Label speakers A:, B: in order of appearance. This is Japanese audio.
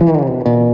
A: うん。